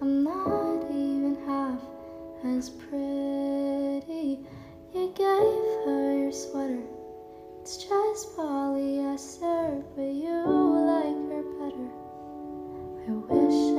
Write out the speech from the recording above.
I'm not even half as pretty. You gave her your sweater. It's just polyester, but you like her better. I wish